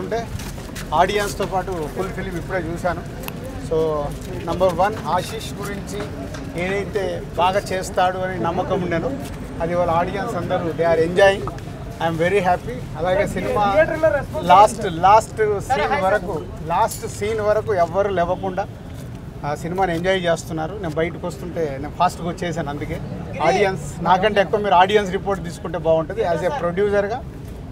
చేస్తుంటే ఆడియన్స్తో పాటు full film ఇప్పుడే చూశాను. సో నంబర్ వన్ ఆశీష్ గురించి ఏదైతే బాగా చేస్తాడు అని నమ్మకం ఉండేను అది వాళ్ళ ఆడియన్స్ అందరూ they are enjoying I'm very happy అలాగే సినిమా లాస్ట్ లాస్ట్ సీన్ వరకు లాస్ట్ సీన్ వరకు ఎవ్వరు లేవకుండా ఆ సినిమాని ఎంజాయ్ చేస్తున్నారు. నేను బయటకు వస్తుంటే నేను ఫాస్ట్గా వచ్చేసాను అందుకే. ఆడియన్స్ నాకంటే ఎక్కువ మీరు ఆడియన్స్ రిపోర్ట్ తీసుకుంటే బాగుంటుంది. యాజ్ ఏ ప్రొడ్యూసర్గా